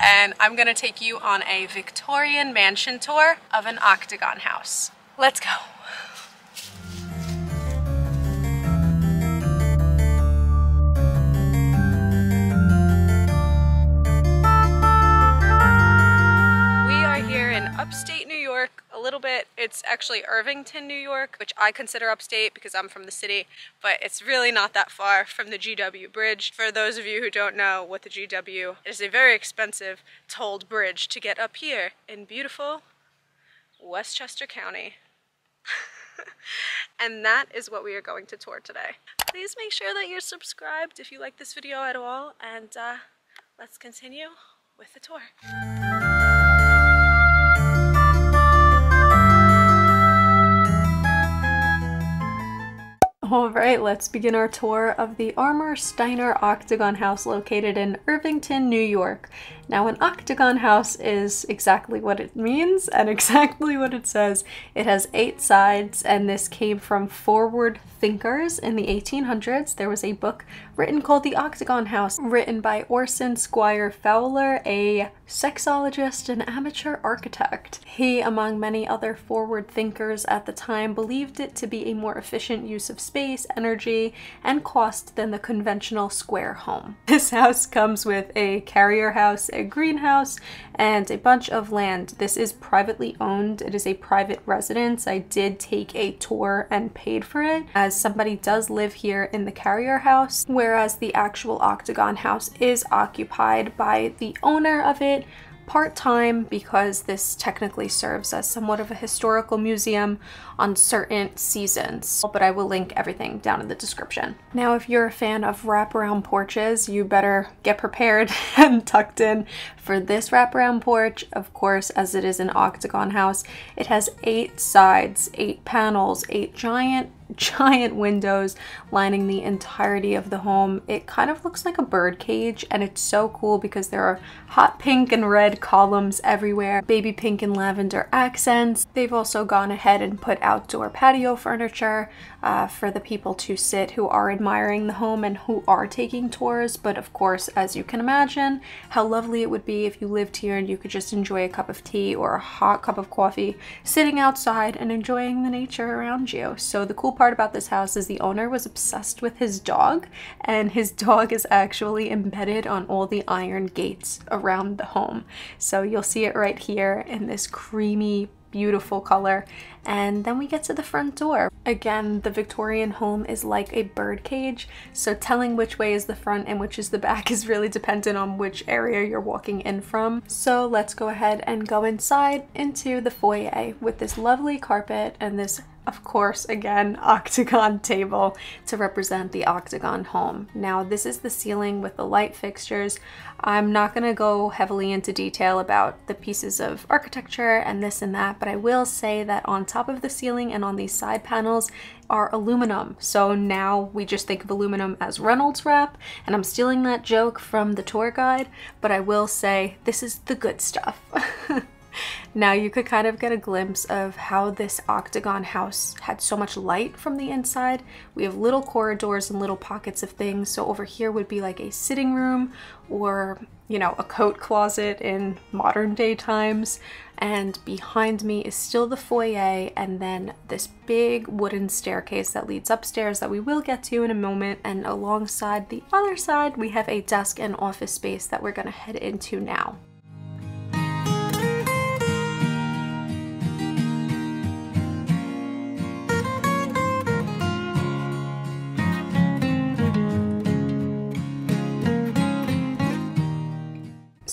and I'm gonna take you on a Victorian mansion tour of an octagon house. Let's go. It's actually Irvington, New York, which I consider upstate because I'm from the city, but it's really not that far from the GW Bridge. For those of you who don't know what the GW is a very expensive tolled bridge to get up here in beautiful Westchester County. and that is what we are going to tour today. Please make sure that you're subscribed if you like this video at all, and uh, let's continue with the tour. All right, let's begin our tour of the Armour Stiner Octagon House located in Irvington, New York. Now, an octagon house is exactly what it means and exactly what it says. It has eight sides, and this came from forward thinkers in the 1800s. There was a book written called The Octagon House, written by Orson Squire Fowler, a sexologist and amateur architect. He, among many other forward thinkers at the time, believed it to be a more efficient use of space, energy, and cost than the conventional square home. This house comes with a carriage house, a greenhouse, and a bunch of land. This is privately owned. It is a private residence. I did take a tour and paid for it as somebody does live here in the carriage house, whereas the actual Octagon house is occupied by the owner of it part-time because this technically serves as somewhat of a historical museum on certain seasons, but I will link everything down in the description. Now, if you're a fan of wraparound porches, you better get prepared and tucked in for this wraparound porch. Of course, as it is an octagon house, it has eight sides, eight panels, eight giant giant windows lining the entirety of the home. It kind of looks like a bird cage and it's so cool because there are hot pink and red columns everywhere, baby pink and lavender accents. They've also gone ahead and put outdoor patio furniture uh, for the people to sit who are admiring the home and who are taking tours. But of course, as you can imagine, how lovely it would be if you lived here and you could just enjoy a cup of tea or a hot cup of coffee sitting outside and enjoying the nature around you. So the cool part about this house is the owner was obsessed with his dog and his dog is actually embedded on all the iron gates around the home. So you'll see it right here in this creamy beautiful color. And then we get to the front door. Again, the Victorian home is like a bird cage, so telling which way is the front and which is the back is really dependent on which area you're walking in from. So let's go ahead and go inside into the foyer with this lovely carpet and this of course, again, octagon table to represent the octagon home. Now, this is the ceiling with the light fixtures. I'm not going to go heavily into detail about the pieces of architecture and this and that, but I will say that on top of the ceiling and on these side panels are aluminum. So now we just think of aluminum as Reynolds wrap, and I'm stealing that joke from the tour guide, but I will say this is the good stuff. Now you could kind of get a glimpse of how this octagon house had so much light from the inside. We have little corridors and little pockets of things. So over here would be like a sitting room or, you know, a coat closet in modern day times. And behind me is still the foyer and then this big wooden staircase that leads upstairs that we will get to in a moment. And alongside the other side, we have a desk and office space that we're gonna head into now.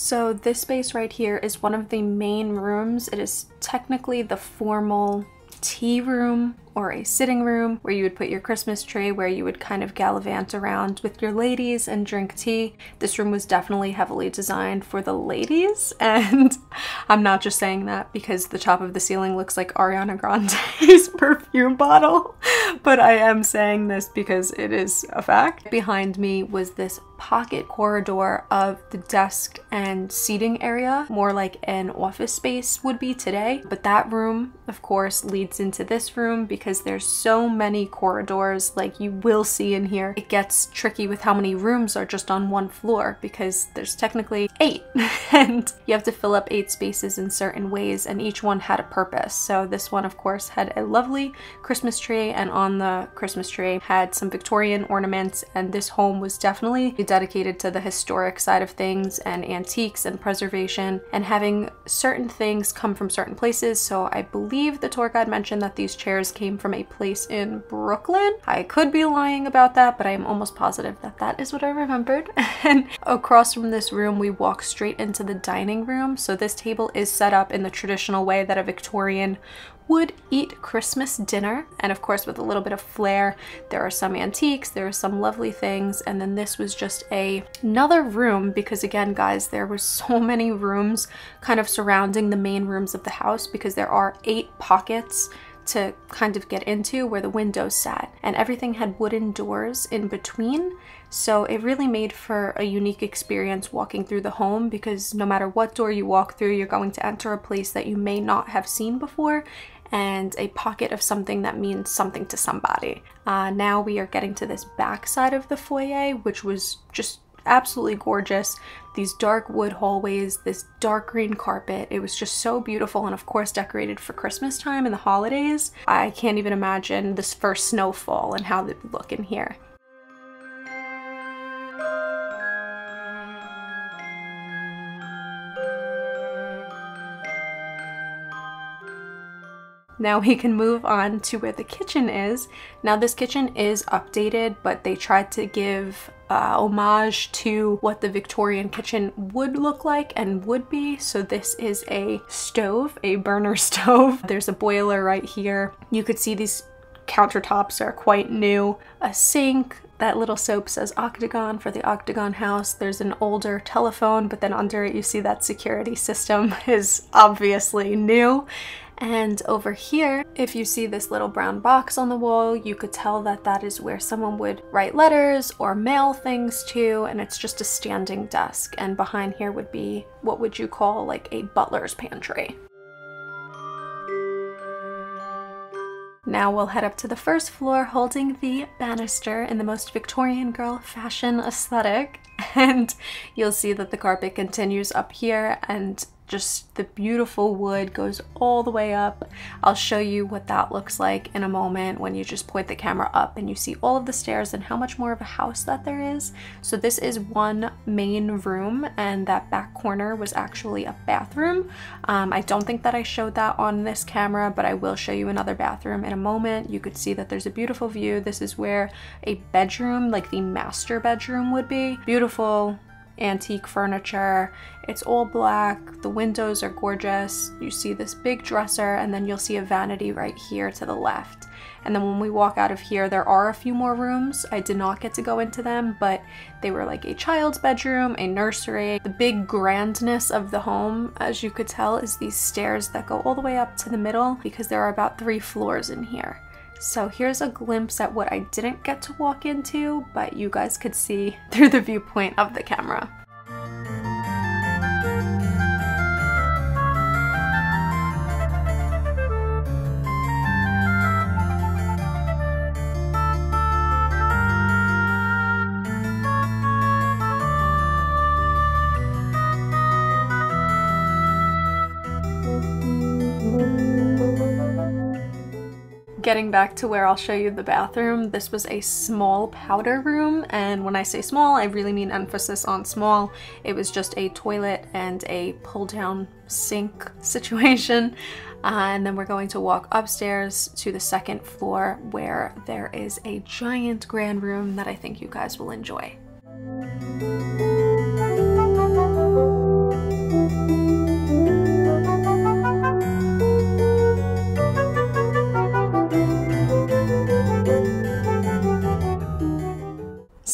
So this space right here is one of the main rooms. It is technically the formal tea room or a sitting room where you would put your Christmas tree, where you would kind of gallivant around with your ladies and drink tea. This room was definitely heavily designed for the ladies, and I'm not just saying that because the top of the ceiling looks like Ariana Grande's perfume bottle, but I am saying this because it is a fact. Behind me was this pocket corridor of the desk and seating area, more like an office space would be today. But that room, of course, leads into this room because there's so many corridors like you will see in here. It gets tricky with how many rooms are just on one floor because there's technically eight and you have to fill up eight spaces in certain ways and each one had a purpose. So this one of course had a lovely Christmas tree and on the Christmas tree had some Victorian ornaments and this home was definitely dedicated to the historic side of things and antiques and preservation and having certain things come from certain places. So I believe the tour guide mentioned that these chairs came from a place in Brooklyn. I could be lying about that, but I am almost positive that that is what I remembered. and across from this room, we walk straight into the dining room. So this table is set up in the traditional way that a Victorian would eat Christmas dinner. And of course, with a little bit of flair, there are some antiques, there are some lovely things. And then this was just a another room because again, guys, there were so many rooms kind of surrounding the main rooms of the house because there are eight pockets to kind of get into where the windows sat and everything had wooden doors in between so it really made for a unique experience walking through the home because no matter what door you walk through you're going to enter a place that you may not have seen before and a pocket of something that means something to somebody. Uh, now we are getting to this back side of the foyer, which was just absolutely gorgeous. These dark wood hallways, this dark green carpet. It was just so beautiful and of course decorated for Christmas time and the holidays. I can't even imagine this first snowfall and how it would look in here. Now we can move on to where the kitchen is. Now this kitchen is updated, but they tried to give uh, homage to what the Victorian kitchen would look like and would be. So this is a stove, a burner stove. There's a boiler right here. You could see these countertops are quite new. A sink, that little soap says Octagon for the Octagon house. There's an older telephone, but then under it you see that security system is obviously new. And over here, if you see this little brown box on the wall, you could tell that that is where someone would write letters or mail things to, and it's just a standing desk. And behind here would be what would you call like a butler's pantry. Now we'll head up to the first floor holding the banister in the most Victorian girl fashion aesthetic and you'll see that the carpet continues up here and just the beautiful wood goes all the way up. I'll show you what that looks like in a moment when you just point the camera up and you see all of the stairs and how much more of a house that there is. So this is one main room and that back corner was actually a bathroom. Um, I don't think that I showed that on this camera, but I will show you another bathroom in a moment. You could see that there's a beautiful view. This is where a bedroom, like the master bedroom would be. Beautiful antique furniture. It's all black, the windows are gorgeous. You see this big dresser and then you'll see a vanity right here to the left. And then when we walk out of here, there are a few more rooms. I did not get to go into them, but they were like a child's bedroom, a nursery. The big grandness of the home, as you could tell, is these stairs that go all the way up to the middle because there are about three floors in here. So here's a glimpse at what I didn't get to walk into, but you guys could see through the viewpoint of the camera. Getting back to where I'll show you the bathroom, this was a small powder room. And when I say small, I really mean emphasis on small. It was just a toilet and a pull down sink situation. Uh, and then we're going to walk upstairs to the second floor where there is a giant grand room that I think you guys will enjoy.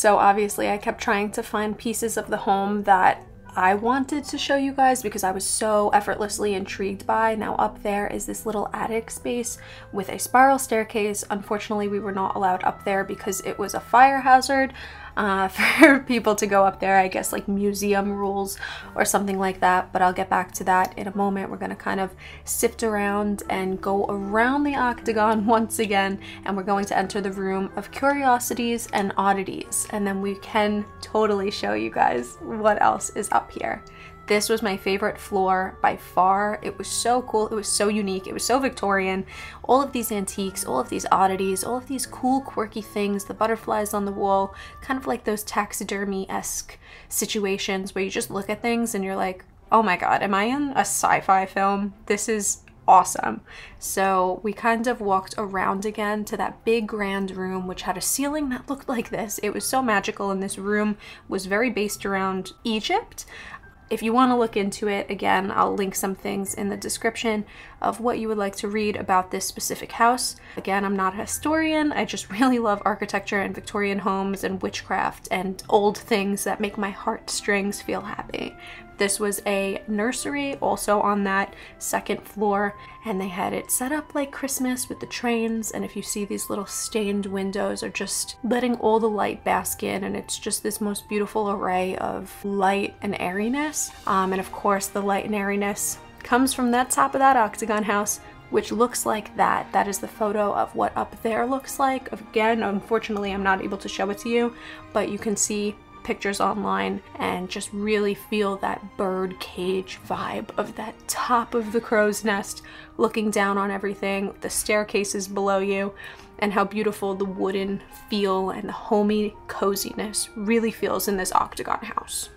So obviously I kept trying to find pieces of the home that I wanted to show you guys because I was so effortlessly intrigued by. Now up there is this little attic space with a spiral staircase. Unfortunately, we were not allowed up there because it was a fire hazard. Uh, for people to go up there. I guess like museum rules or something like that. But I'll get back to that in a moment. We're to kind of sift around and go around the octagon once again. And we're going to enter the room of curiosities and oddities. And then we can totally show you guys what else is up here. This was my favorite floor by far. It was so cool. It was so unique. It was so Victorian. All of these antiques, all of these oddities, all of these cool, quirky things, the butterflies on the wall, kind of like those taxidermy-esque situations where you just look at things and you're like, oh my god, am I in a sci-fi film? This is awesome. So we kind of walked around again to that big grand room which had a ceiling that looked like this. It was so magical and this room was very based around Egypt. If you want to look into it, again, I'll link some things in the description of what you would like to read about this specific house. Again, I'm not a historian, I just really love architecture and Victorian homes and witchcraft and old things that make my heartstrings feel happy. This was a nursery also on that second floor and they had it set up like Christmas with the trains and if you see these little stained windows are just letting all the light bask in and it's just this most beautiful array of light and airiness um, and of course the light and airiness comes from that top of that octagon house which looks like that. That is the photo of what up there looks like. Again, unfortunately, I'm not able to show it to you, but you can see pictures online and just really feel that bird cage vibe of that top of the crow's nest looking down on everything, the staircases below you, and how beautiful the wooden feel and the homey coziness really feels in this octagon house.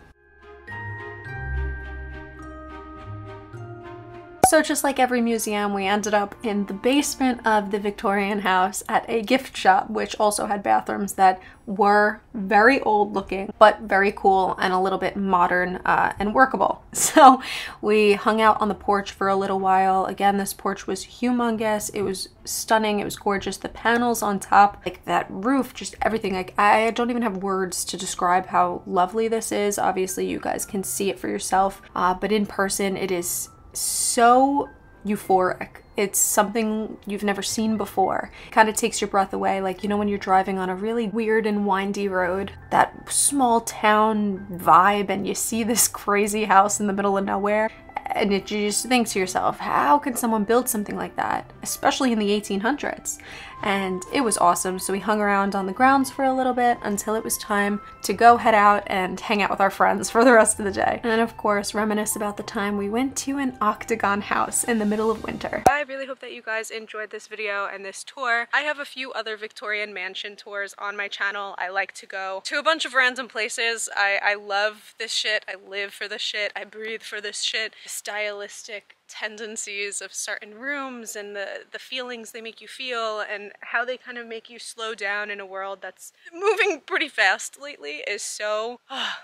So just like every museum, we ended up in the basement of the Victorian house at a gift shop, which also had bathrooms that were very old looking, but very cool and a little bit modern uh, and workable. So we hung out on the porch for a little while. Again, this porch was humongous. It was stunning. It was gorgeous. The panels on top, like that roof, just everything. Like I don't even have words to describe how lovely this is. Obviously, you guys can see it for yourself, uh, but in person, it is so euphoric. It's something you've never seen before. Kind of takes your breath away. Like, you know, when you're driving on a really weird and windy road, that small town vibe, and you see this crazy house in the middle of nowhere, and it, you just think to yourself, how can someone build something like that, especially in the 1800s? And it was awesome. So we hung around on the grounds for a little bit until it was time to go head out and hang out with our friends for the rest of the day. And then of course, reminisce about the time we went to an octagon house in the middle of winter. I really hope that you guys enjoyed this video and this tour. I have a few other Victorian mansion tours on my channel. I like to go to a bunch of random places. I, I love this shit. I live for this shit. I breathe for this shit stylistic tendencies of certain rooms and the, the feelings they make you feel and how they kind of make you slow down in a world that's moving pretty fast lately is so... Ah.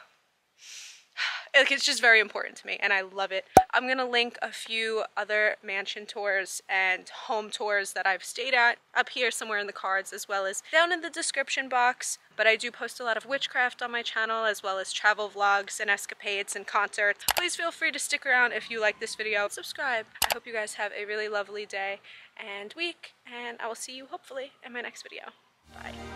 Like it's just very important to me and I love it. I'm gonna link a few other mansion tours and home tours that I've stayed at up here somewhere in the cards as well as down in the description box but I do post a lot of witchcraft on my channel as well as travel vlogs and escapades and concerts. Please feel free to stick around if you like this video. Subscribe. I hope you guys have a really lovely day and week and I will see you hopefully in my next video. Bye.